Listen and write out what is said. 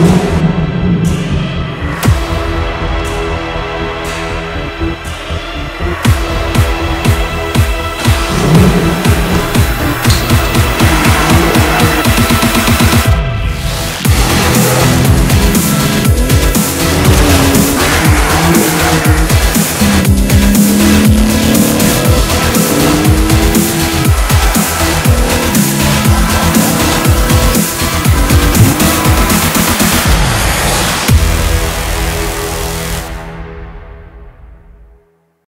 you.